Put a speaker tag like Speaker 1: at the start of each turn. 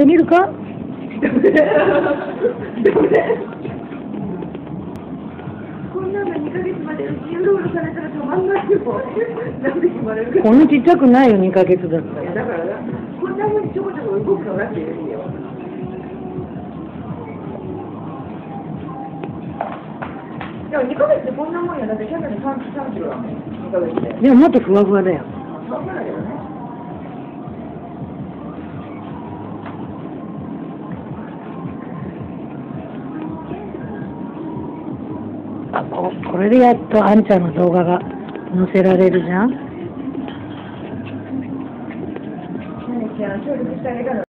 Speaker 1: でみるか？
Speaker 2: こんなの2ヶ月まで。
Speaker 1: こんなちっちゃくないよ、2ヶ月だった
Speaker 2: いや
Speaker 1: ら。
Speaker 2: だか？らな、こんなふうにちょこちょこ動くのなっているんよ。でも2ヶ月でこんなもんやだってキャベツ3 3キロだもん。2ヶ月で。
Speaker 1: でももっとふわふわだよ。あここれでやっとあんちゃんの動画が載せられるじゃん。